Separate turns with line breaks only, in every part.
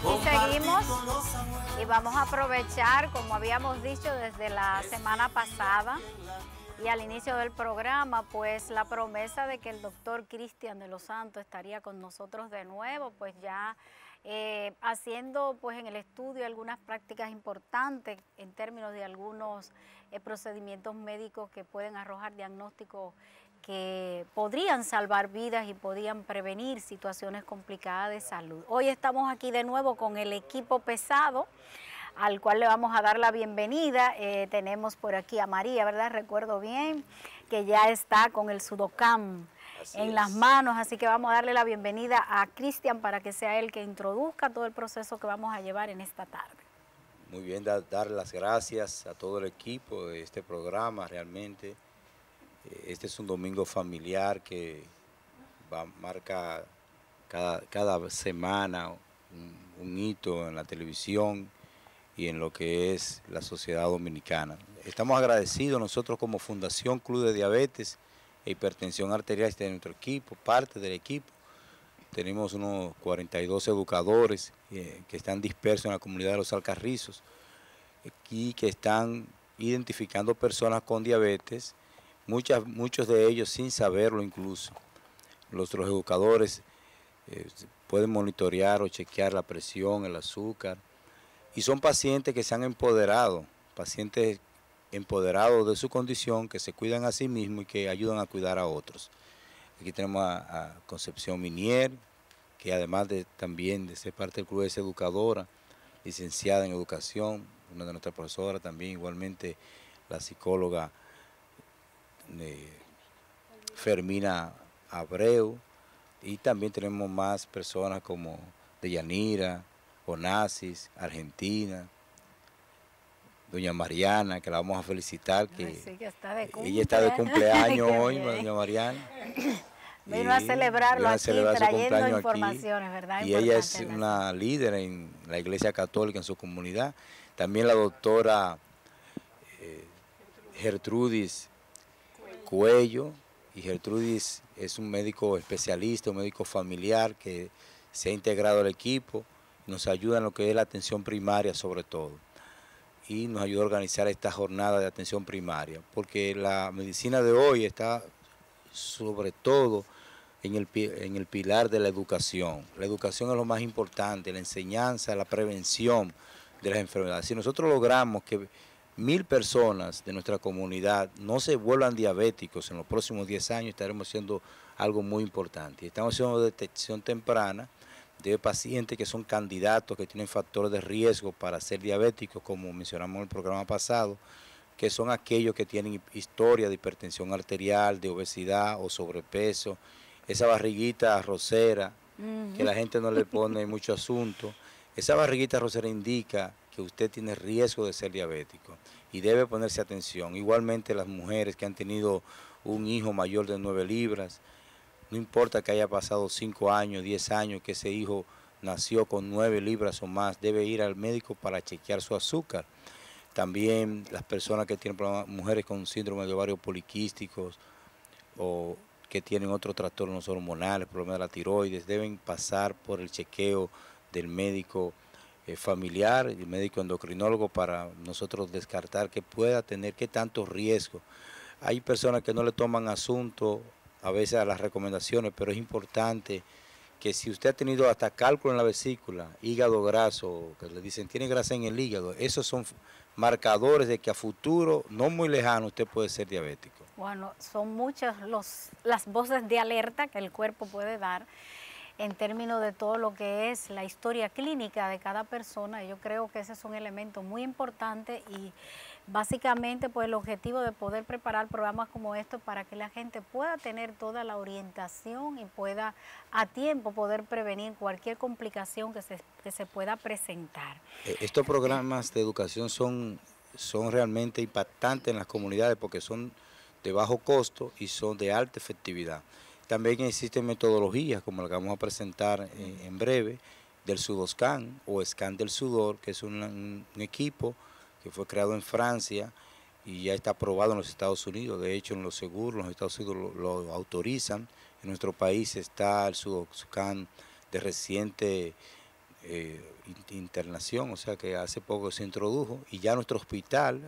aquí seguimos y vamos a aprovechar, como habíamos dicho desde la semana pasada y al inicio del programa, pues la promesa de que el doctor Cristian de los Santos estaría con nosotros de nuevo, pues ya eh, haciendo pues en el estudio algunas prácticas importantes en términos de algunos eh, procedimientos médicos que pueden arrojar diagnósticos que podrían salvar vidas y podrían prevenir situaciones complicadas de salud. Hoy estamos aquí de nuevo con el equipo pesado al cual le vamos a dar la bienvenida. Eh, tenemos por aquí a María, ¿verdad? Recuerdo bien, que ya está con el Sudocam en las manos, así que vamos a darle la bienvenida a Cristian para que sea él que introduzca todo el proceso que vamos a llevar en esta tarde.
Muy bien, dar las gracias a todo el equipo de este programa, realmente. Este es un domingo familiar que marca cada, semana un, hito en la televisión y en lo que es la sociedad dominicana. Estamos agradecidos nosotros como Fundación Club de Diabetes e Hipertensión Arterial este de nuestro equipo, parte del equipo. Tenemos unos 42 educadores eh, que están dispersos en la comunidad de los Alcarrizos y que están identificando personas con diabetes muchas, muchos de ellos sin saberlo incluso. Los, educadores eh, pueden monitorear o chequear la presión, el azúcar, y son pacientes que se han empoderado, pacientes empoderados de su condición, que se cuidan a sí mismos y que ayudan a cuidar a otros. Aquí tenemos a, Concepción Minier, que además de también de ser parte del club es educadora, licenciada en educación, una de nuestras profesoras también, igualmente la psicóloga Fermina Abreu, y también tenemos más personas como Deyanira, Onassis, Argentina, doña Mariana, que la vamos a felicitar, que, ella está de cumpleaños hoy, doña Mariana.
Vino a celebrarlo aquí, trayendo informaciones, ¿verdad?
Y ella es una líder en la Iglesia Católica en su comunidad. También la doctora eh, Gertrudis Cuello, y Gertrudis es un médico especialista, un médico familiar que se ha integrado al equipo, nos ayuda en lo que es la atención primaria sobre todo, y nos ayuda a organizar esta jornada de atención primaria, porque la medicina de hoy está sobre todo en el, en el pilar de la educación. La educación es lo más importante, la enseñanza, la prevención de las enfermedades. Si nosotros logramos que mil personas de nuestra comunidad no se vuelvan diabéticos en los próximos 10 años, estaremos haciendo algo muy importante. Estamos haciendo detección temprana de pacientes que son candidatos, que tienen factores de riesgo para ser diabéticos, como mencionamos en el programa pasado, que son aquellos que tienen historia de hipertensión arterial, de obesidad o sobrepeso, esa barriguita rosera, que la gente no le pone mucho asunto. Esa barriguita rosera indica que usted tiene riesgo de ser diabético y debe ponerse atención. Igualmente las mujeres que han tenido un hijo mayor de 9 libras, no importa que haya pasado 5 años, 10 años, que ese hijo nació con 9 libras o más, debe ir al médico para chequear su azúcar. También las personas que tienen mujeres con síndrome de ovarios poliquísticos o que tienen otros trastornos hormonales, problemas de la tiroides, deben pasar por el chequeo del médico familiar, el médico endocrinólogo, para nosotros descartar que pueda tener qué tanto riesgo. Hay personas que no le toman asunto a veces a las recomendaciones, pero es importante que si usted ha tenido hasta cálculo en la vesícula, hígado graso, que le dicen tiene grasa en el hígado, esos son marcadores de que a futuro, no muy lejano, usted puede ser diabético.
Bueno, son muchas los, las voces de alerta que el cuerpo puede dar en términos de todo lo que es la historia clínica de cada persona. Yo creo que ese es un elemento muy importante y básicamente pues el objetivo de poder preparar programas como estos para que la gente pueda tener toda la orientación y pueda a tiempo poder prevenir cualquier complicación que se, que se pueda presentar.
Eh, estos programas de educación son, son realmente impactantes en las comunidades porque son de bajo costo y son de alta efectividad. También existen metodologías como la que vamos a presentar eh, en breve del Sudoscan o Scan del Sudor, que es un, equipo que fue creado en Francia y ya está aprobado en los Estados Unidos. De hecho, en los seguros, los Estados Unidos lo, autorizan. En nuestro país está el Sudoxcan de reciente eh, internación, o sea que hace poco se introdujo y ya nuestro hospital,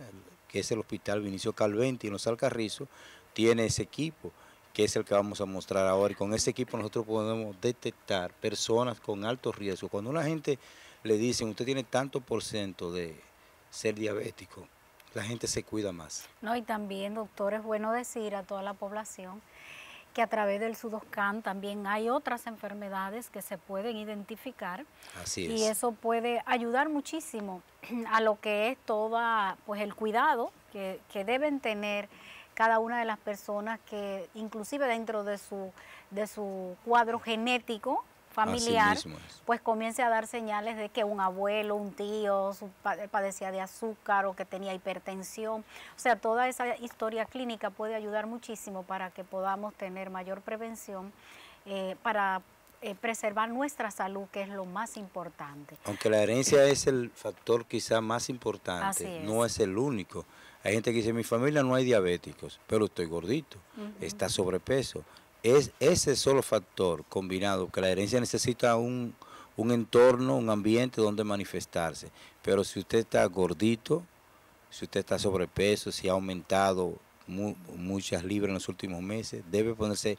que es el Hospital Vinicio Calventi en los Alcarrizos, tiene ese equipo que es el que vamos a mostrar ahora. Y con ese equipo nosotros podemos detectar personas con alto riesgo. Cuando una gente le dice, usted tiene tanto por ciento de ser diabético, la gente se cuida más.
No, y también, doctor, es bueno decir a toda la población que a través del Sudoscan también hay otras enfermedades que se pueden identificar.
Así
es. Y eso puede ayudar muchísimo a lo que es toda, pues el cuidado que, que deben tener cada una de las personas que inclusive dentro de su, de su cuadro genético familiar, pues comience a dar señales de que un abuelo, un tío padecía de azúcar o que tenía hipertensión. O sea, toda esa historia clínica puede ayudar muchísimo para que podamos tener mayor prevención eh, para eh, preservar nuestra salud, que es lo más importante.
Aunque la herencia es el factor quizá más importante, no es el único. Hay gente que dice, en mi familia no hay diabéticos, pero estoy gordito, está sobrepeso. Es ese solo factor combinado, que la herencia necesita un, entorno, un ambiente donde manifestarse. Pero si usted está gordito, si usted está sobrepeso, si ha aumentado muchas libras en los últimos meses, debe ponerse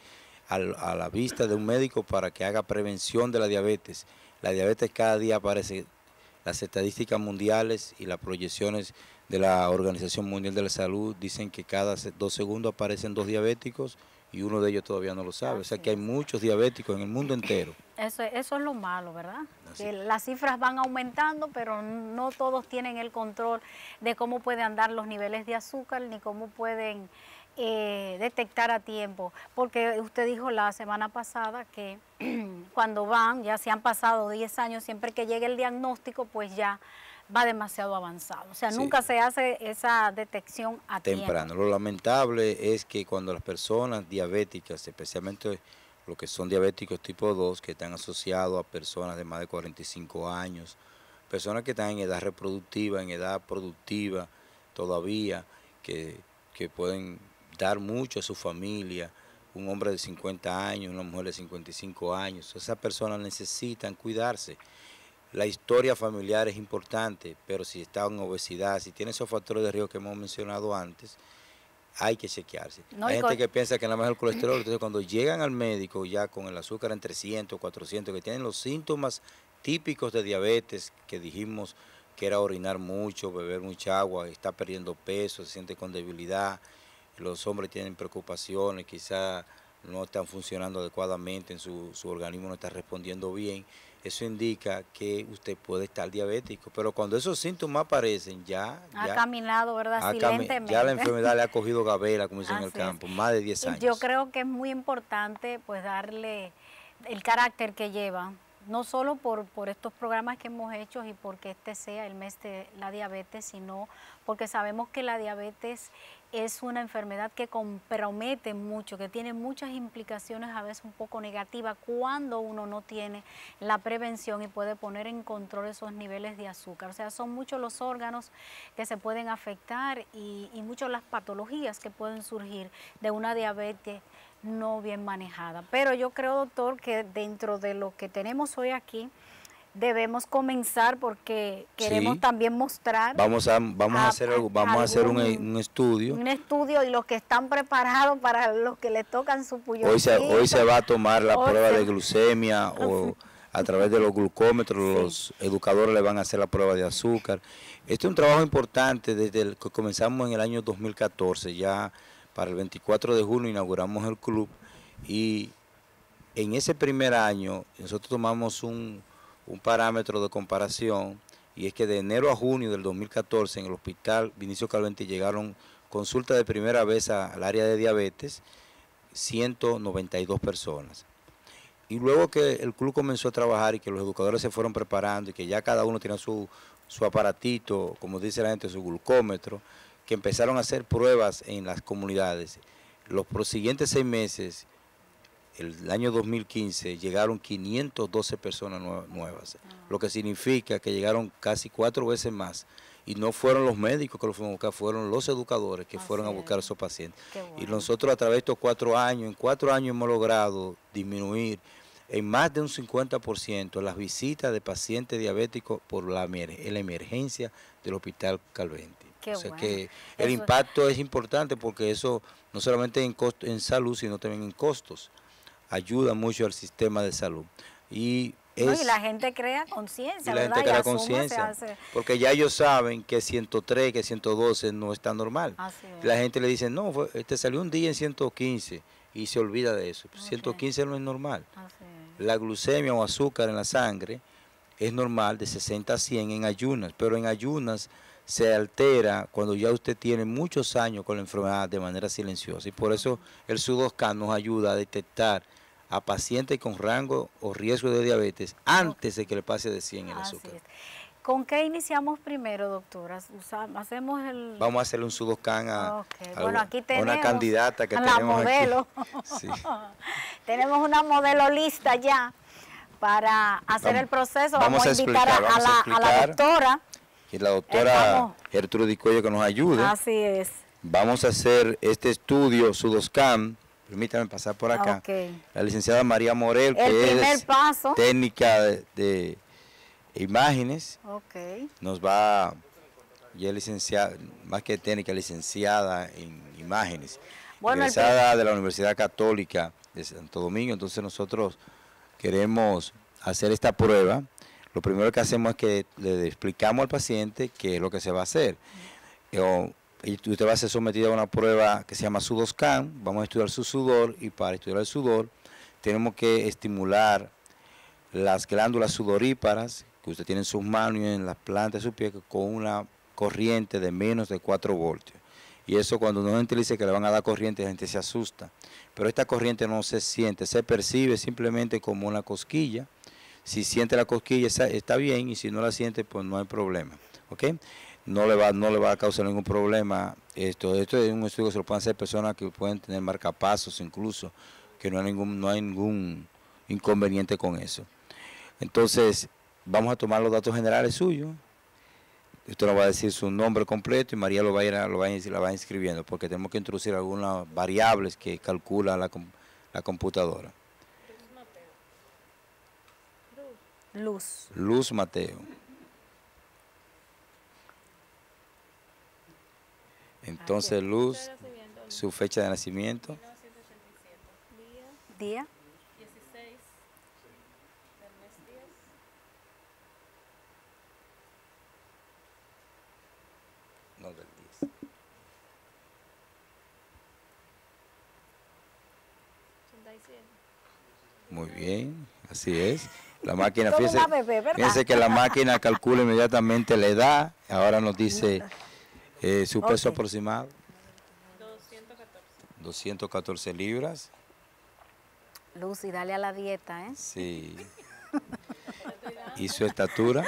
a la vista de un médico para que haga prevención de la diabetes. La diabetes cada día aparece, las estadísticas mundiales y las proyecciones de la Organización Mundial de la Salud dicen que cada dos segundos aparecen dos diabéticos y uno de ellos todavía no lo sabe. O sea que hay muchos diabéticos en el mundo entero.
Eso, eso es lo malo, ¿verdad? Que las cifras van aumentando, pero no todos tienen el control de cómo pueden andar los niveles de azúcar ni cómo pueden eh, detectar a tiempo. Porque usted dijo la semana pasada que cuando van, ya se han pasado 10 años, siempre que llegue el diagnóstico, pues ya va demasiado avanzado. O sea, nunca se hace esa detección a
temprano. Lo lamentable es que cuando las personas diabéticas, especialmente los que son diabéticos tipo 2, que están asociados a personas de más de 45 años, personas que están en edad reproductiva, en edad productiva todavía, que, que pueden dar mucho a su familia, un hombre de 50 años, una mujer de 55 años, esas personas necesitan cuidarse la historia familiar es importante, pero si está en obesidad, si tiene esos factores de riesgo que hemos mencionado antes, hay que chequearse. hay gente que piensa que nada más el colesterol, entonces cuando llegan al médico ya con el azúcar en 300, 400, que tienen los síntomas típicos de diabetes, que dijimos que era orinar mucho, beber mucha agua, está perdiendo peso, se siente con debilidad, los hombres tienen preocupaciones, quizá no están funcionando adecuadamente, en su, su organismo no está respondiendo bien eso indica que usted puede estar diabético. Pero cuando esos síntomas aparecen, ya...
Ha caminado, ¿verdad? Silentemente.
Ya la enfermedad le ha cogido gavera, como dicen en el campo, más de 10 años.
Yo creo que es muy importante pues darle el carácter que lleva, no solo por, por estos programas que hemos hecho y porque este sea el mes de la diabetes, sino porque sabemos que la diabetes es una enfermedad que compromete mucho, que tiene muchas implicaciones a veces un poco negativas cuando uno no tiene la prevención y puede poner en control esos niveles de azúcar. O sea, son muchos los órganos que se pueden afectar y, y muchas las patologías que pueden surgir de una diabetes no bien manejada. Pero yo creo, doctor, que dentro de lo que tenemos hoy aquí, debemos comenzar porque queremos también mostrar.
Vamos a, vamos a, hacer, vamos a hacer un, estudio.
Un estudio y los que están preparados para los que le tocan su puyo.
Hoy se, hoy se va a tomar la prueba de glucemia o a través de los glucómetros, los educadores le van a hacer la prueba de azúcar. Este es un trabajo importante desde el que comenzamos en el año 2014, ya para el 24 de junio inauguramos el club y en ese primer año nosotros tomamos un un parámetro de comparación y es que de enero a junio del 2014 en el hospital Vinicio Calventi llegaron consultas de primera vez al área de diabetes 192 personas. Y luego que el club comenzó a trabajar y que los educadores se fueron preparando y que ya cada uno tiene su, su aparatito, como dice la gente, su glucómetro, que empezaron a hacer pruebas en las comunidades, los siguientes seis meses el año 2015 llegaron 512 personas nuevas, ah. lo que significa que llegaron casi cuatro veces más y no fueron los médicos que lo fueron a buscar, fueron los educadores que
Así
fueron a buscar a esos pacientes. Y nosotros a través de estos cuatro años, en cuatro años hemos logrado disminuir en más de un 50% las visitas de pacientes diabéticos por la, emer- en la emergencia del Hospital Calventi.
Qué
o sea
bueno.
que el
Eso-
impacto es importante porque eso no solamente en, costo, en salud, sino también en costos. Ayuda mucho al sistema de salud. Y es,
y la gente crea
y
conciencia,
la
¿verdad?
gente crea conciencia. Porque ya ellos saben que 103, que 112 no está normal.
Es.
La gente le dice, no, fue- este salió un día en 115 y se olvida de eso.
Ok.
115 no es normal.
Es.
La glucemia o azúcar en la sangre es normal de 60 a 100 en ayunas, pero en ayunas se altera cuando ya usted tiene muchos años con la enfermedad de manera silenciosa. Y por eso el Sudoscan nos ayuda a detectar a pacientes con rango o riesgo de diabetes antes de que le pase de 100 el
Así
azúcar.
es. ¿Con qué iniciamos primero, doctora? Usamos, hacemos el...
Vamos a hacerle un Sudoscan a,
Ok,
a
Bueno, aquí
a
tenemos
una candidata que
a la
tenemos aquí.
modelo.
Sí.
tenemos una modelo lista ya para hacer
Vamos-
el proceso.
vamos
Vamos,
a
invitar
explicar,
a,
vamos a
la, a la
explicar.
doctora.
Y la doctora
vamos.
Gertrudis Cuello que nos ayude.
Así es.
Vamos a hacer este estudio Sudoscan. Permítame pasar por acá.
Ok.
La licenciada María Morel,
El
que es
paso.
técnica de, de imágenes, nos va, ya licenciada, más que técnica, licenciada en imágenes.
Bueno,
egresada de la Universidad Católica de Santo Domingo, entonces nosotros queremos hacer esta prueba. Lo primero que hacemos es que le explicamos al paciente qué es lo que se va a hacer. Eh, o- y usted va a ser sometido a una prueba que se llama Sudoscan, vamos a estudiar su sudor y para estudiar el sudor tenemos que estimular las glándulas sudoríparas que usted tiene en sus manos y en las plantas de su pie con una corriente de menos de 4 voltios. Y eso cuando una gente dice que le van a dar corriente, la gente se asusta. Pero esta corriente no se siente, se percibe simplemente como una cosquilla. Si siente la cosquilla está bien y si no la siente, pues no hay problema. ¿Ok? No le va, no le va a causar ningún problema. Esto, esto es un estudio que se lo pueden hacer personas que pueden tener marcapasos incluso, que no hay ningún, no hay ningún inconveniente con eso. Entonces, vamos a tomar los datos generales suyos. Usted nos va a decir su nombre completo y María lo va a ir a- lo va a ir- la va inscribiendo porque tenemos que introducir algunas variables que calcula la, la computadora.
Luz.
Luz Mateo. Entonces, Luz, su fecha de nacimiento,
Día.
no del 10. Muy bien, así es. La máquina,
¿verdad?
fíjese que la máquina calcula inmediatamente la edad, ahora nos dice eh, su peso aproximado. 214 libras,
Luz y dale a la dieta, ¿eh?
sí. ¿Y su estatura?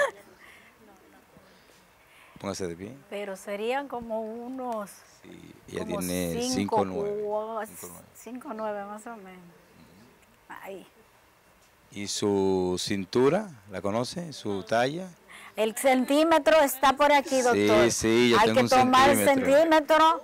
Póngase de pie.
Pero serían como unos...
Sí, ella
como
tiene
cinco
5'9".
u-
5'9".
cinco, nueve más o menos. Ahí.
¿Y su cintura? ¿La conoce? ¿Su talla?
El centímetro está por aquí,
Sí,
doctor.
sí, yo
Hay
tengo
que
un
tomar el
centímetro.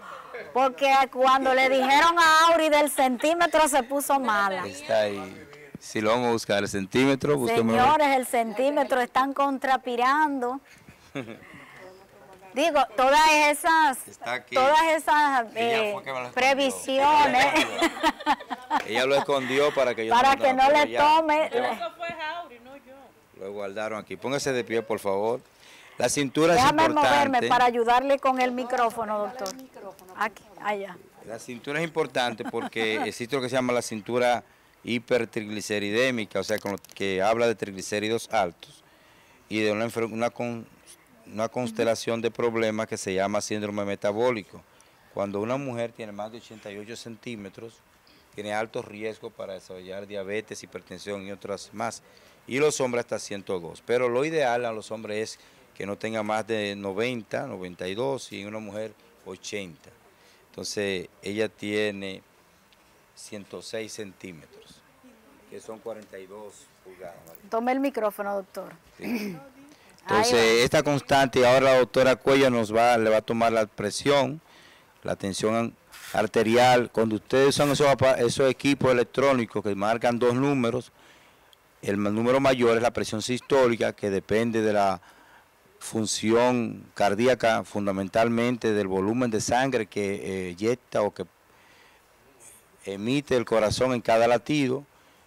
porque cuando le dijeron a Auri del centímetro se puso mala.
Está ahí. Si lo vamos a buscar el centímetro, búsqueme.
Señores, el centímetro están contrapirando. Digo, todas esas, todas esas
Ella
eh,
fue
previsiones
Ella lo escondió para que yo
para
no
que no le tome.
Lo guardaron aquí. Póngase de pie, por favor. La cintura
Déjame
es importante.
moverme para ayudarle con el micrófono, doctor. Aquí, allá.
La cintura es importante porque existe lo que se llama la cintura hipertrigliceridémica, o sea, con lo que habla de triglicéridos altos y de una, una, con- una constelación de problemas que se llama síndrome metabólico. Cuando una mujer tiene más de 88 centímetros, tiene alto riesgo para desarrollar diabetes, hipertensión y otras más. Y los hombres hasta 102. Pero lo ideal a los hombres es que no tenga más de 90, 92 y en una mujer 80. Entonces, ella tiene 106 centímetros, que son 42 pulgadas. María.
Tome el micrófono, doctor.
Sí. Entonces, esta constante, ahora la doctora Cuello nos va, le va a tomar la presión, la tensión arterial. Cuando ustedes usan esos, esos equipos electrónicos que marcan dos números, el número mayor es la presión sistólica, que depende de la función cardíaca, fundamentalmente del volumen de sangre que eh, o que emite el corazón en cada latido.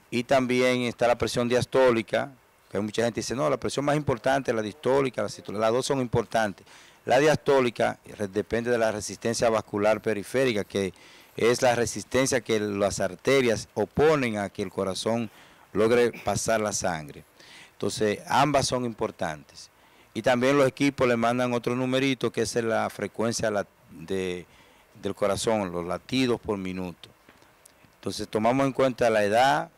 Y también está la presión diastólica, que mucha gente dice, no, la presión más importante es la distólica, la sistólica, las dos son importantes. La diastólica depende de la resistencia vascular periférica, que es la resistencia que las arterias oponen a que el corazón logre pasar la sangre. Entonces, ambas son importantes. Y también los equipos le mandan otro numerito que es la frecuencia del corazón, los latidos por minuto. Entonces, tomamos en cuenta la edad,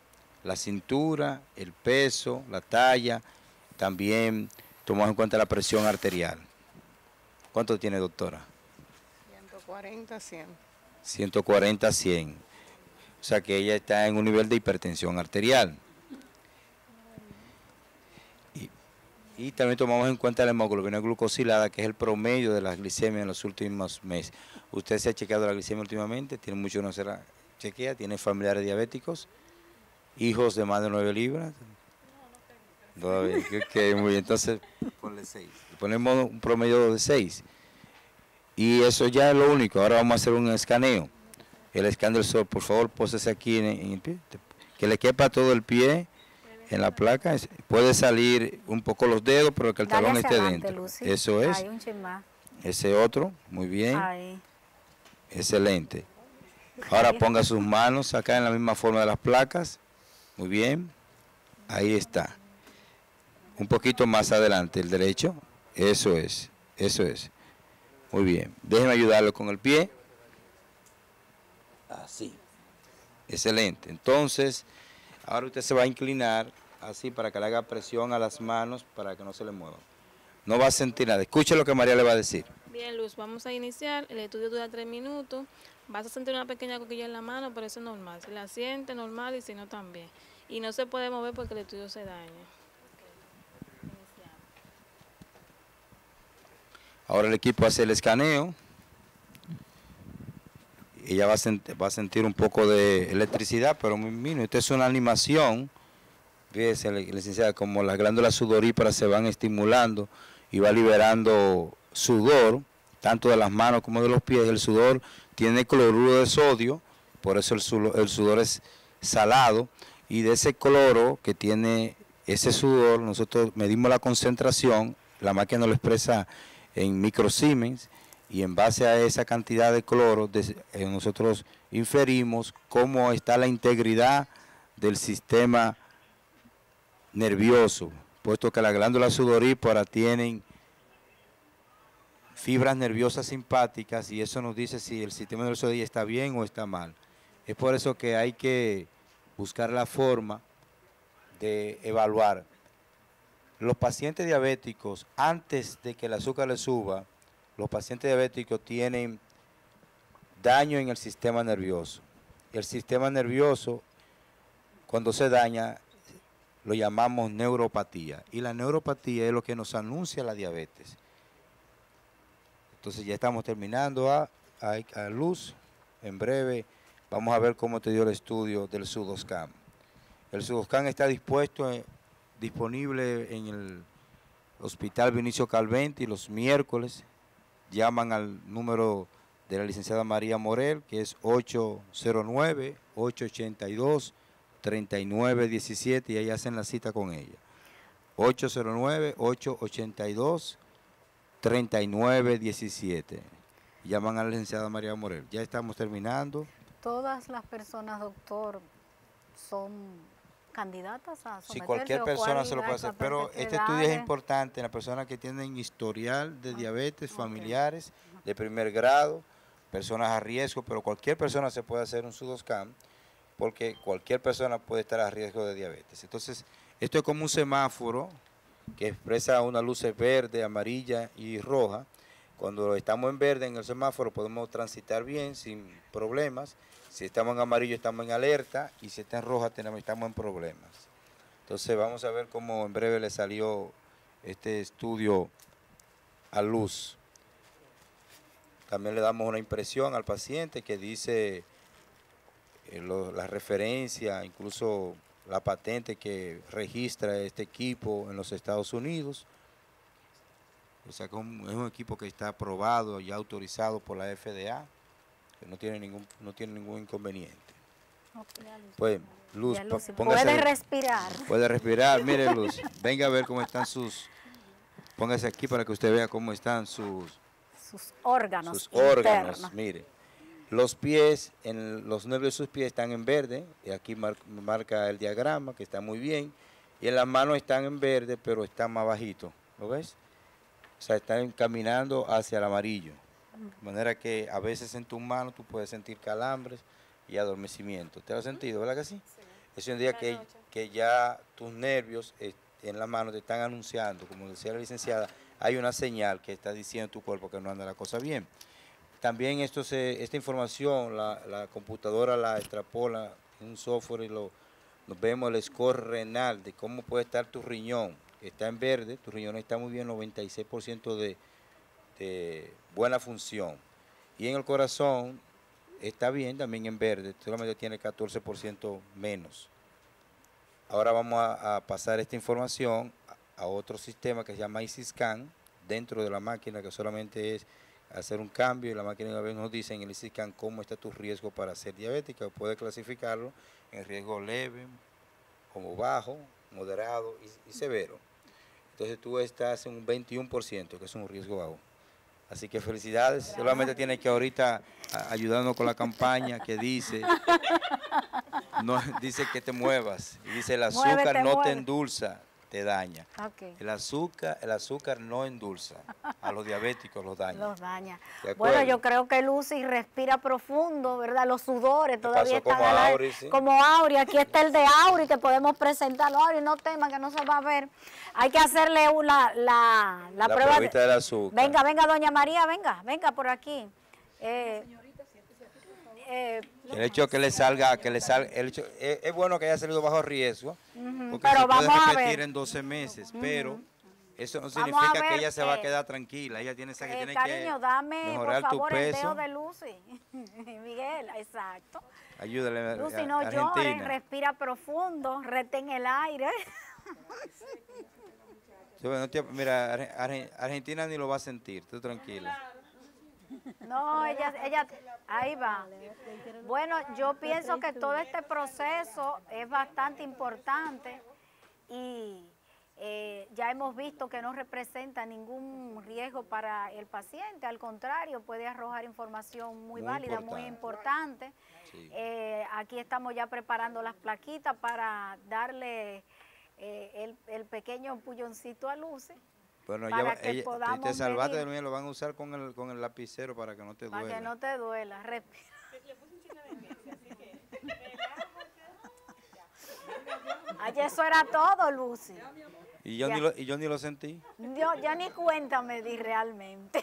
la cintura, el peso, la talla, también tomamos en cuenta la presión arterial. ¿Cuánto tiene, doctora?
140, 100.
140, 100. O sea que ella está en un nivel de hipertensión arterial. Y, también tomamos en cuenta la hemoglobina glucosilada, que es el promedio de la glicemia en los últimos meses. ¿Usted se ha chequeado la glicemia últimamente? ¿Tiene mucho no será chequea? ¿Tiene familiares diabéticos? ¿Hijos de más de 9 libras? No, no tengo. muy bien. Entonces, ponle 6 ponemos un promedio de 6. Y eso ya es lo único. Ahora vamos a hacer un escaneo. El escáner del sol, por favor, pósese aquí en, el pie. Que le quepa todo el pie en la placa. Puede salir un poco los dedos, pero que el talón esté dentro. Eso es. Ese otro, muy bien. Excelente. Ahora ponga sus manos acá en la misma forma de las placas. Muy bien. Ahí está. Un poquito más adelante, el derecho. Eso es, eso es. Muy bien. Déjenme ayudarlo con el pie. Así. Excelente. Entonces, ahora usted se va a inclinar así para que le haga presión a las manos para que no se le muevan. No va a sentir nada. Escuche lo que María le va a decir.
Bien, Luz, vamos a iniciar. El estudio dura tres minutos. Vas a sentir una pequeña coquilla en la mano, pero eso es normal. Si la siente, normal, y si no, también. Y no se puede mover porque el estudio se daña.
Ahora el equipo hace el escaneo. Ella va a, sentir un poco de electricidad, pero mínimo. Esta es una animación. Fíjese, licenciada, como las glándulas sudoríparas se van estimulando y va liberando sudor, tanto de las manos como de los pies. El sudor tiene cloruro de sodio, por eso el sudor es salado. Y de ese cloro que tiene ese sudor, nosotros medimos la concentración, la máquina lo expresa en microsiemens y en base a esa cantidad de cloro eh, nosotros inferimos cómo está la integridad del sistema nervioso, puesto que las glándulas sudoríparas tienen fibras nerviosas simpáticas y eso nos dice si el sistema nervioso está bien o está mal. Es por eso que hay que buscar la forma de evaluar los pacientes diabéticos, antes de que el azúcar le suba, los pacientes diabéticos tienen daño en el sistema nervioso. El sistema nervioso, cuando se daña, lo llamamos neuropatía. Y la neuropatía es lo que nos anuncia la diabetes. Entonces ya estamos terminando a, a, luz. En breve vamos a ver cómo te dio el estudio del Sudoscan. El Sudoscan está dispuesto en, disponible en el Hospital Vinicio Calventi los miércoles. Llaman al número de la licenciada María Morel, que es 809-882-3917 y ahí hacen la cita con ella. 809-882-3917. Llaman a la licenciada María Morel. Ya estamos terminando.
Todas las personas, doctor, son candidatas a
Si cualquier persona se lo puede hacer, pero este estudio es importante en las personas que tienen historial de diabetes, familiares de primer grado, personas a riesgo, pero cualquier persona se puede hacer un sudoscan porque cualquier persona puede estar a riesgo de diabetes. Entonces, esto es como un semáforo que expresa una luz verde, amarilla y roja. Cuando estamos en verde en el semáforo podemos transitar bien, sin problemas. Si estamos en amarillo estamos en alerta y si está en roja tenemos, estamos en problemas. Entonces vamos a ver cómo en breve le salió este estudio a luz. También le damos una impresión al paciente que dice eh, lo- la referencia, incluso la patente que registra este equipo en los Estados Unidos. O sea, es un- equipo que está aprobado y autorizado por la FDA, no tiene ningún, no tiene ningún inconveniente. Pues, Luz, póngase-
puede respirar.
Puede respirar, mire Luz, venga a ver cómo están sus, póngase aquí para que usted vea cómo están sus,
Sus órganos
sus órganos,
internos.
mire. Los pies, en los nervios de sus pies están en verde, y aquí mar- marca el diagrama, que está muy bien, y en las manos están en verde, pero están más bajitos, ¿lo ves? O sea, están caminando hacia el amarillo. De manera que a veces en tus manos tú puedes sentir calambres y adormecimiento. ¿Te lo has sentido, verdad que sí? Es un día que, que ya tus nervios eh, en la mano te están anunciando, como decía la licenciada, hay una señal que está diciendo tu cuerpo que no anda la cosa bien. También esto se, esta información la, la computadora la extrapola en un software y lo, nos vemos el score renal de cómo puede estar tu riñón. Está en verde, tu riñón está muy bien, 96% de, de buena función. Y en el corazón está bien, también en verde, solamente tiene 14% menos. Ahora vamos a, pasar esta información a, otro sistema que se llama ICISCAN, dentro de la máquina que solamente es hacer un cambio y la máquina una vez nos dice en el ICISCAN cómo está tu riesgo para ser diabética, puede clasificarlo en riesgo leve, como bajo, moderado y severo. Entonces tú estás en un 21%, que es un riesgo bajo. Así que felicidades. Solamente tienes que ahorita ayudarnos con la campaña que dice, no, dice que te muevas. Y dice el azúcar
Muévete,
no te endulza, te daña. El azúcar, el azúcar no endulza. A los diabéticos los daña.
Los daña. Bueno, yo creo que Lucy respira profundo, ¿verdad? Los sudores todavía están
como
al.
Auri, sí.
Como Auri, aquí está el de Auri que podemos presentarlo. Auri, no tema que no se va a ver. Hay que hacerle una, la, la,
La
prueba.
del azúcar.
Venga, venga, doña María, venga, venga por aquí. Eh, eh,
El hecho de que le salga, que le salga, el hecho, es, es bueno que haya salido bajo riesgo, porque
pero
se puede
vamos a
repetir
ver.
en 12 meses, pero eso no significa que ella se va a
eh,
quedar tranquila, ella tiene, que
eh,
tiene
cariño,
que
dame por
mejorar tu
favor el
peso.
dedo de Lucy. Miguel, exacto.
Ayúdale a
Lucy, no llores,
Argentina.
respira profundo, retén el aire.
Mira, Ar- Ar- Argentina ni lo va a sentir, tú tranquila.
No, ella, ella, ahí va. Bueno, yo pienso que todo este proceso es bastante importante y eh, ya hemos visto que no representa ningún riesgo para el paciente, al contrario, puede arrojar información muy,
Muy
válida, muy
importante. Sí.
Eh, aquí estamos ya preparando las plaquitas para darle eh, el, el pequeño empulloncito a Lucy.
Bueno,
para
ya
que
ella, te- salvaste
medir.
de mí, lo van a usar con el, con el lapicero para que no te
Para
duela.
que no te duela, respira. Ay, eso era todo, Lucy.
y, yo
ya.
ni lo, y yo ni lo sentí.
Yo ya ni cuenta me di realmente.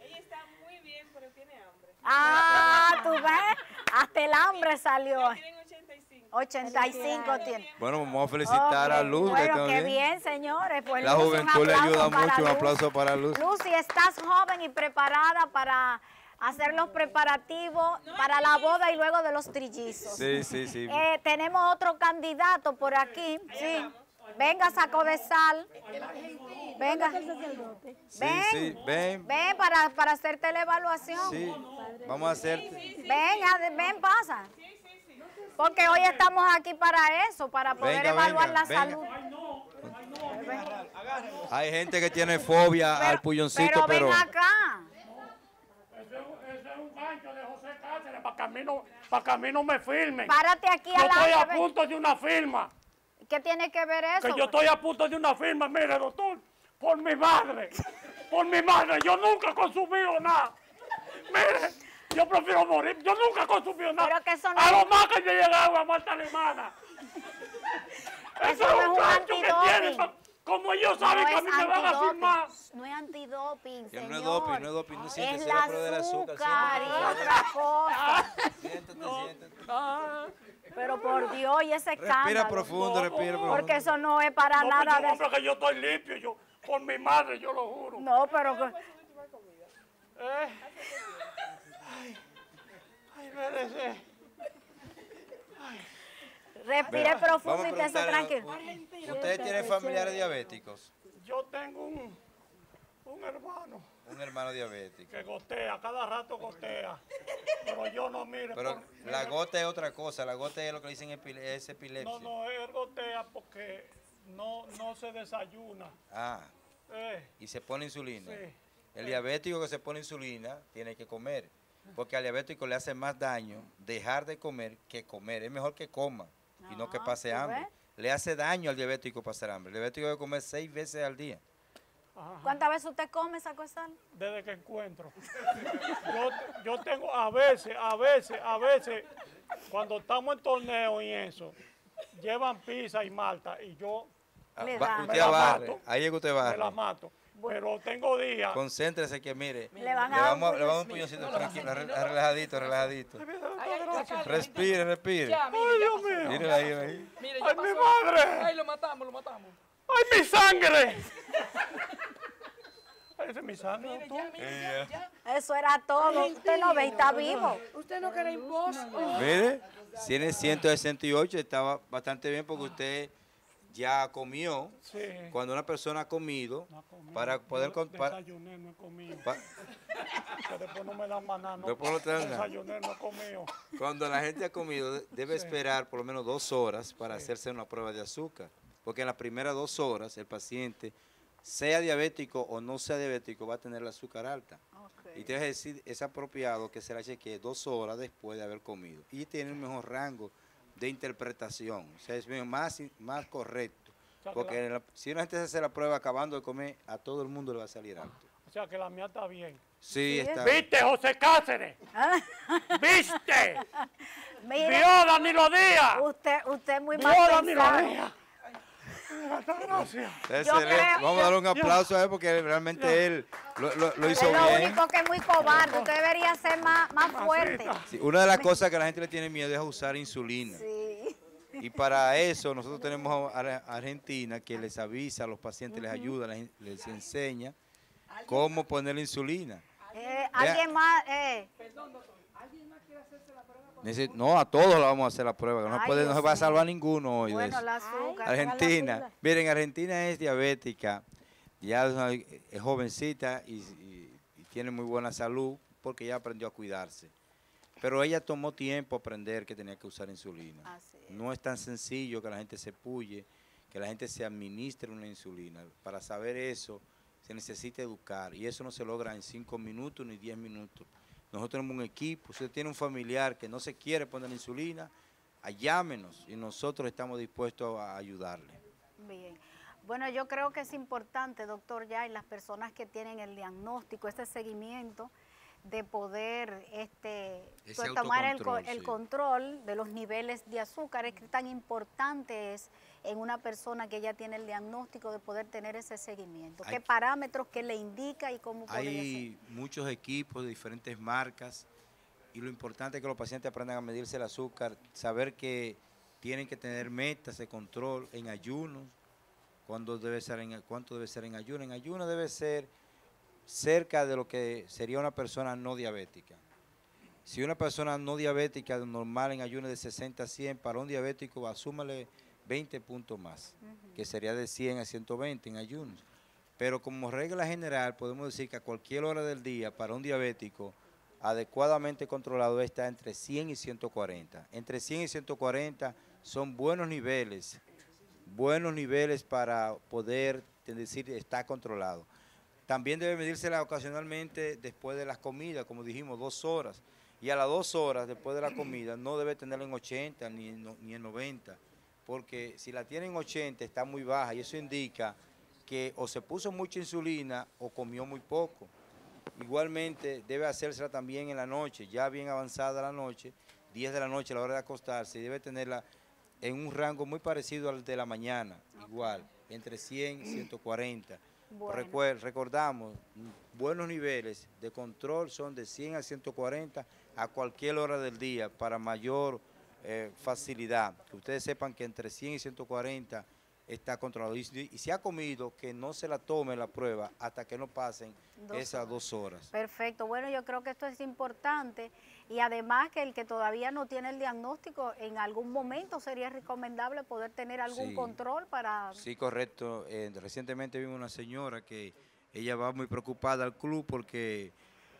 Ella está muy bien, pero tiene hambre.
Ah, tú ves, hasta el hambre salió.
Tienen 85.
85 tiene.
Bueno, vamos a felicitar a Luz. que
Bueno, qué
bien.
bien, señores. Pues
La
un
juventud le ayuda
para
mucho, un
Luz.
aplauso para Luz.
Lucy, estás joven y preparada para hacer los preparativos para la boda y luego de los trillizos.
Sí, sí, sí.
Eh, tenemos otro candidato por aquí. Sí. Venga, saco de sal. Venga.
Sí,
ven.
sí, ven.
Ven para, para hacerte la evaluación.
Sí, vamos a hacer.
Ven, ade- ven, pasa. Porque hoy estamos aquí para eso, para poder
Venga,
evaluar
venga,
la
venga.
salud.
Hay gente que tiene fobia al pulloncito,
pero,
pero,
ven acá.
Ese es un- gancho de José Cáceres para que a mí no, para que a mí no me firmen.
Párate aquí
Yo
al
estoy a punto de una firma.
¿Qué tiene que ver eso?
Que yo estoy a punto de una firma, mire, doctor. Por mi madre. Por mi madre. Yo nunca he consumido nada. Mire, yo prefiero morir. Yo nunca he consumido nada.
Pero que eso no
a lo más que yo he llegado a Marta Alemana.
Eso no es un
gancho que pa- Como ellos saben
no
que a mí me van a firmar.
No es antidoping,
Que no
señor.
es doping, no es doping, no siéntese,
Es
la azúcar,
azúcar y otra cosa.
siéntate, siéntate.
Ah,
Pero por Dios, y ese escándalo.
Respira profundo, respira profundo.
Porque eso no es para
No,
nada
pues yo,
de...
hombre, que yo estoy limpio, yo, por mi madre, yo lo juro.
No, pero... que-
Eh. Ay, ay, merece.
Respire profundo y
preguntarle,
tranquilo.
¿Ustedes tienen familiares diabéticos?
Yo tengo un, un hermano
Un hermano diabético.
que gotea, cada rato gotea. Pero yo no, mire.
Pero
por-
la gota es otra cosa, la gota es lo que le dicen epile- es epilepsia.
No, no, él gotea porque no, no se desayuna.
Ah,
Eh,
y se pone insulina.
Sí.
El diabético que se pone insulina tiene que comer, porque al diabético le hace más daño dejar de comer que comer. Es mejor que coma y no que
Ah,
pase
¿tú
hambre.
ves?
Le hace daño al diabético pasar hambre. El diabético debe comer seis veces al día.
ajá,
¿Cuántas veces usted come esa cosa?
desde que encuentro. Yo, yo tengo a veces, a veces, a veces, cuando estamos en torneo y eso, llevan pizza y malta y yo
Ah,
Le
va- usted
Me la
abarre,
mato.
ahí es que usted
me la
barre.
Pero tengo días.
Concéntrese que mire,
Le van a dar un
vamos, le vamos a un puñoncito tranquilo, re- relajadito, relajadito. Respire, respire.
Ya, mire,
Ay, Dios mío.
Mire ahí, ahí.
Mire,
¡Ay, mi madre!
Ay, lo matamos, lo matamos.
¡Ay, mi sangre! Ay, esa es mi sangre,
Mire, ya, mire, ya, ya.
Eso era todo. Usted no ve y está vivo.
Usted no quiere imposto.
Mire, tiene 168, estaba bastante bien porque usted ya comió.
Sí.
Cuando una persona ha comido,
No he comido.
para poder...
Yo Desayuné, no he comido.
pa-
Que después no me dan maná, no.
Después no te dan nada.
Desayuné, no he comido.
cuando la gente ha comido, de- debe esperar por lo menos dos horas para hacerse una prueba de azúcar. Porque en las primeras dos horas el paciente, sea diabético o no sea diabético, va a tener el azúcar alta. Y te decir, es apropiado que se la chequee dos horas después de haber comido. Y tiene un mejor rango de interpretación. O sea, es más, más correcto.
sea,
Porque la- si una gente se hace la prueba acabando de comer, a todo el mundo le va a salir alto.
O sea que la mía está bien.
Sí, está.
¿Viste, José Cáceres? ¿Viste?
Mire,
¡Vio, Danilo Díaz!
usted, usted es muy
¡Vio,
mal
Danilo. Díaz! Gracias.
Excelente.
creo-
Vamos a darle un aplauso a él porque realmente él lo, lo- lo hizo
Es lo
bien.
único que es muy cobarde. Usted debería ser más, más fuerte.
Sí, una de las cosas que a la gente le tiene miedo es a usar insulina.
Sí.
Y para eso nosotros tenemos a Argentina que les avisa a los pacientes, les ayuda, les, les enseña cómo poner la insulina.
Eh, alguien más, eh,
Dice, no, a todos le vamos a hacer la prueba, que no, puede, no se va a salvar ninguno hoy
bueno, la azúcar.
Argentina, miren, Argentina es diabética, ya es jovencita y, y- y tiene muy buena salud porque ya aprendió a cuidarse. Pero ella tomó tiempo a aprender que tenía que usar insulina.
Es.
No es tan sencillo que la gente se puye, que la gente se administre una insulina. Para saber eso se necesita educar y eso no se logra en cinco minutos ni diez minutos. Nosotros tenemos un equipo, si usted tiene un familiar que no se quiere poner insulina, ah, llámenos y nosotros estamos dispuestos a ayudarle.
Bien. Bueno, yo creo que es importante, doctor, ya y las personas que tienen el diagnóstico, este seguimiento, de poder este, pues, tomar el, el
sí.
control de los niveles de azúcar. Es que tan importante es en una persona que ya tiene el diagnóstico de poder tener ese seguimiento. ¿Qué
Hay-
parámetros que le indica y cómo ser?
Hay muchos equipos de diferentes marcas y lo importante es que los pacientes aprendan a medirse el azúcar, saber que tienen que tener metas de control en ayunos, cuándo debe ser en, cuánto debe ser en ayuno. En ayuno debe ser cerca de lo que sería una persona no diabética. Si una persona no diabética normal en ayuno de 60 a 100, para un diabético asúmale 20 puntos más, que sería de 100 a 120 en ayunos. Pero como regla general, podemos decir que a cualquier hora del día, para un diabético adecuadamente controlado, está entre 100 y 140. Entre 100 y 140 son buenos niveles, buenos niveles para poder decir está controlado. También debe medírsela ocasionalmente después de las comidas, como dijimos, dos horas. Y a las dos horas después de la comida no debe tenerla en 80 ni en, no- ni en 90, porque si la tiene en 80 está muy baja y eso indica que o se puso mucha insulina o comió muy poco. Igualmente debe hacérsela también en la noche, ya bien avanzada la noche, 10 de la noche a la hora de acostarse, y debe tenerla en un rango muy parecido al de la mañana, igual, entre 100 y 140. Recordamos, buenos niveles de control son de 100 a 140 a cualquier hora del día para mayor eh, facilidad. Que ustedes sepan que entre 100 y 140 está controlado. Y, y si ha comido, que no se la tome la prueba hasta que no pasen
Dos
esas dos horas.
Perfecto, bueno, yo creo que esto es importante y además que el que todavía no tiene el diagnóstico, en algún momento sería recomendable poder tener algún
Sí.
control para...
Sí, correcto. Eh, recientemente vimos una señora que ella va muy preocupada al club porque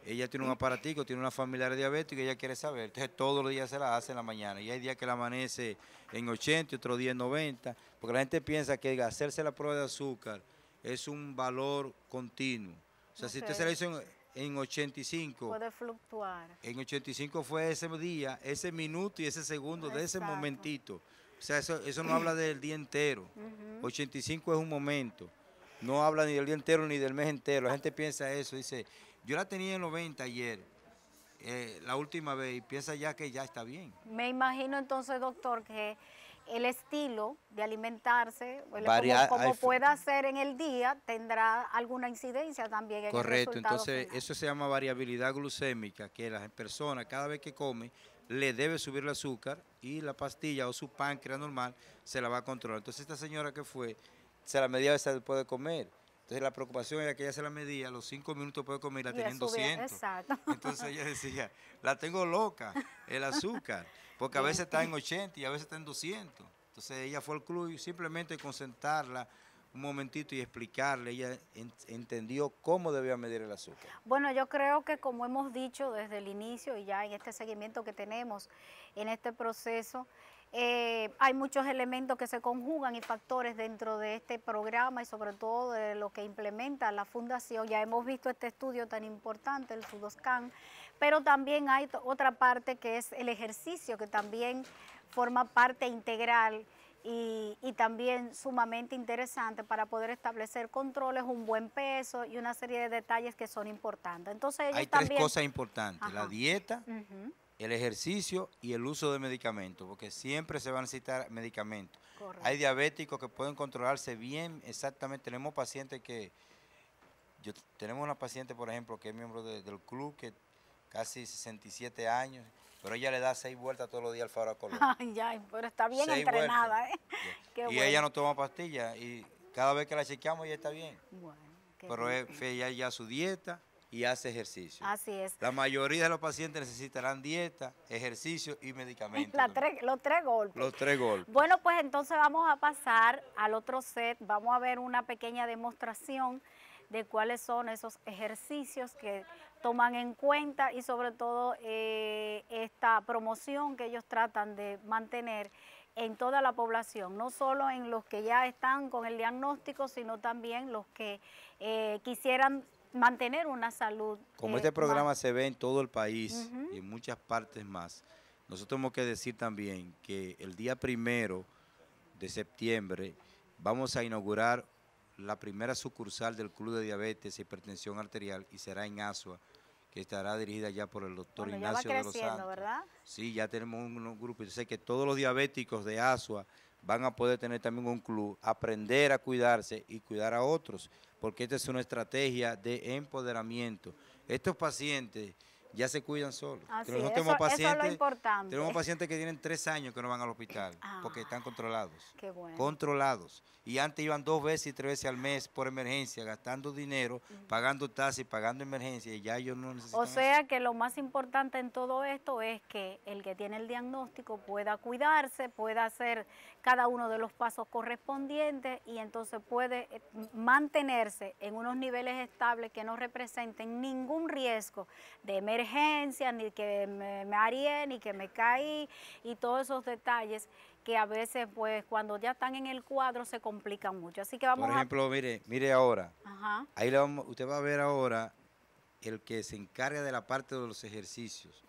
ella tiene un aparatico, tiene una familiar diabética y ella quiere saber. Entonces todos los días se la hace en la mañana. Y hay días que la amanece en 80 y otro día en 90. Porque la gente piensa que hacerse la prueba de azúcar es un valor continuo. O sea, si usted se la hizo en, en 85,
Puede fluctuar.
en 85 fue ese día, ese minuto y ese segundo de ese momentito. O sea, eso, eso no habla del día entero. 85 es un momento. No habla ni del día entero ni del mes entero. La gente piensa eso. Dice, yo la tenía en 90 ayer, eh, la última vez, y piensa ya que ya está bien.
Me imagino entonces, doctor, que el estilo de alimentarse,
Varia-
como, como pueda ser en el día, tendrá alguna incidencia también en
Correcto.
el
Entonces,
final.
eso se llama variabilidad glucémica, que la persona cada vez que come le debe subir el azúcar y la pastilla o su páncreas normal se la va a controlar. Entonces, esta señora que fue, se la medía a veces después de comer. Entonces, la preocupación era que ella se la medía, a los cinco minutos puede comer, la
Y
tenía en
le subía-
200.
Exacto.
Entonces ella decía, la tengo loca, el azúcar, porque a veces está en 80 y a veces está en 200. Entonces ella fue al club y simplemente con sentarla un momentito y explicarle, ella en- entendió cómo debía medir el azúcar.
Bueno, yo creo que como hemos dicho desde el inicio y ya en este seguimiento que tenemos en este proceso, eh, hay muchos elementos que se conjugan y factores dentro de este programa y sobre todo de lo que implementa la fundación. Ya hemos visto este estudio tan importante, el Sudoscan, pero también hay otra parte que es el ejercicio, que también forma parte integral y, y también sumamente interesante para poder establecer controles, un buen peso y una serie de detalles que son importantes. Entonces ellos
Hay tres cosas importantes, la dieta, el ejercicio y el uso de medicamentos, porque siempre se va a necesitar medicamentos.
correcto.
Hay diabéticos que pueden controlarse bien, exactamente. Tenemos pacientes que, yo, tenemos una paciente, por ejemplo, que es miembro de- del club, que casi 67 años, pero ella le da seis vueltas todos los días al Faro Colón.
Ay, ya, pero está bien
Seis
entrenada,
vueltas.
¿eh? Qué
y
bueno.
ella no toma pastillas y cada vez que la chequeamos ella está bien.
Bueno,
Pero
bien.
es, ella ya su dieta y hace ejercicio.
Así es.
La mayoría de los pacientes necesitarán dieta, ejercicio y medicamentos.
Los tres golpes.
Los tres golpes.
Bueno, pues entonces vamos a pasar al otro set. Vamos a ver una pequeña demostración de cuáles son esos ejercicios que toman en cuenta y sobre todo eh, esta promoción que ellos tratan de mantener en toda la población, no solo en los que ya están con el diagnóstico, sino también los que eh, quisieran mantener una salud.
Como
eh,
este programa
más-
se ve en todo el país y en muchas partes más, nosotros tenemos que decir también que el día primero de septiembre vamos a inaugurar la primera sucursal del Club de Diabetes y Hipertensión Arterial y será en Asua, que estará dirigida ya por el doctor
bueno, ya va
Ignacio de los Santos.
¿verdad?
Sí, ya tenemos un, un grupo. Yo sé que todos los diabéticos de Asua van a poder tener también un club, aprender a cuidarse y cuidar a otros, porque esta es una estrategia de empoderamiento. Estos pacientes ya se cuidan solos.
Así
Nosotros tenemos
es
pacientes, tenemos pacientes que tienen tres años que no van al hospital porque están
Ah,
controlados.
Qué bueno.
Controlados. Y antes iban dos veces y tres veces al mes por emergencia, gastando dinero, pagando taxi, pagando emergencia, y ya ellos no necesitan
O
eso.
sea que lo más importante en todo esto es que el que tiene el diagnóstico pueda cuidarse, pueda hacer cada uno de los pasos correspondientes y entonces puede eh, mantenerse en unos niveles estables que no representen ningún riesgo de emergencia, ni que me, me mareé, ni que me caí y todos esos detalles que a veces pues cuando ya están en el cuadro se complican mucho. Así que vamos
Por ejemplo, mire, mire ahora,
a... Ajá.
Ahí le vamos, usted va a ver ahora el que se encarga de la parte de los ejercicios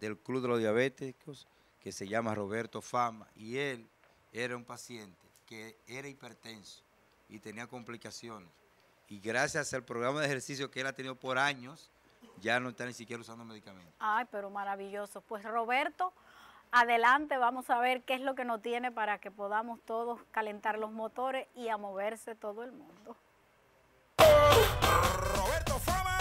del Club de los Diabéticos, que se llama Roberto Fama, y él era un paciente que era hipertenso y tenía complicaciones. Y gracias al programa de ejercicio que él ha tenido por años, ya no está ni siquiera usando medicamentos.
Ay, pero maravilloso. Pues Roberto, adelante, vamos a ver qué es lo que nos tiene para que podamos todos calentar los motores y a moverse todo el mundo.
Roberto Fama,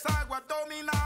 esa agua dominante.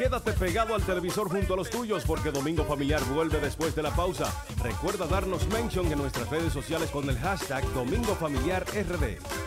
Quédate pegado al televisor junto a los tuyos porque Domingo Familiar vuelve después de la pausa. Recuerda darnos mention en nuestras redes sociales con el hashtag Domingo Familiar RD.